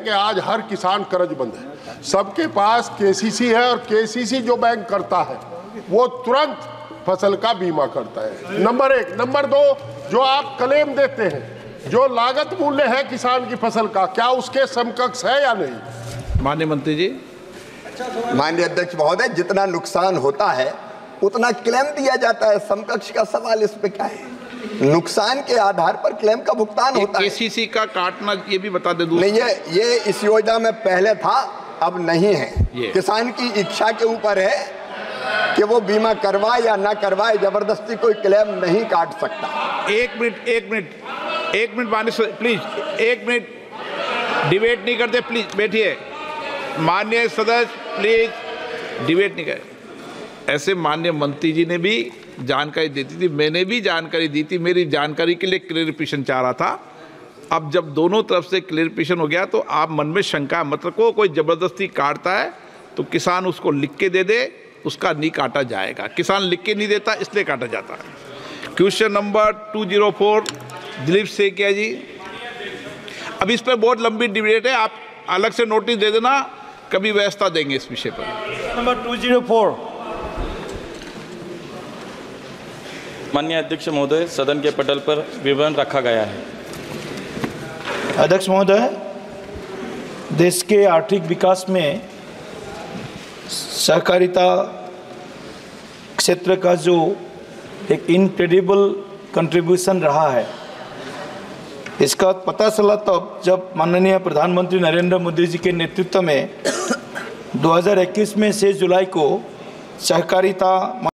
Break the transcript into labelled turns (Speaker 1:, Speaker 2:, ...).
Speaker 1: कि आज हर किसान कर्ज बंद है। सबके पास केसीसी है और केसीसी जो बैंक करता है वो तुरंत फ़सल का बीमा करता है। नंबर एक। नंबर दो जो आप क्लेम देते हैं जो लागत मूल्य है किसान की फ़सल का क्या उसके समकक्ष है या नहीं?
Speaker 2: माननीय मंत्री जी।
Speaker 3: माननीय अध्यक्ष महोदय जितना नुकसान होता है उतना क्लेम दिया जाता है। समकक्ष का सवाल इस पे क्या है? नुकसान के आधार पर क्लेम का भुगतान होता है।
Speaker 2: केसीसी का काटना ये भी बता दे दूँ
Speaker 3: नहीं ये ये इस योजना में पहले था अब नहीं है। किसान की इच्छा के ऊपर है कि वो बीमा करवाए या ना करवाए ज़बरदस्ती कोई क्लेम नहीं काट सकता।
Speaker 2: एक मिनट एक मिनट एक मिनट माननीय प्लीज़ एक मिनट। डिबेट नहीं करते प्लीज़ बैठिए। माननीय सदस्य प्लीज़ डिबेट नहीं कर ऐसे माननीय मंत्री जी ने भी जानकारी देती थी, मैंने भी जानकारी दी थी, मेरी जानकारी के लिए क्लियरिफिकेशन चाह रहा था। अब जब दोनों तरफ़ से क्लियरिफिकेशन हो गया तो आप मन में शंका मत रखो, कोई ज़बरदस्ती काटता है तो किसान उसको लिख के दे दे, उसका नहीं काटा जाएगा। किसान लिख के नहीं देता, इसलिए काटा जाता है। Question number 204 Dilip Saikia ji. अब इस पर बहुत लंबी डिबेट है, आप अलग से नोटिस दे देना, कभी व्यवस्था देंगे इस विषय पर।
Speaker 4: नंबर 204
Speaker 5: माननीय अध्यक्ष महोदय, सदन के पटल पर विवरण रखा गया है।
Speaker 4: अध्यक्ष महोदय, देश के आर्थिक विकास में सहकारिता क्षेत्र का जो एक इनक्रेडिबल कंट्रीब्यूशन रहा है, इसका पता चला तब जब माननीय प्रधानमंत्री नरेंद्र मोदी जी के नेतृत्व में 2021 में 6 जुलाई को सहकारिता